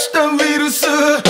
baştan virüsü.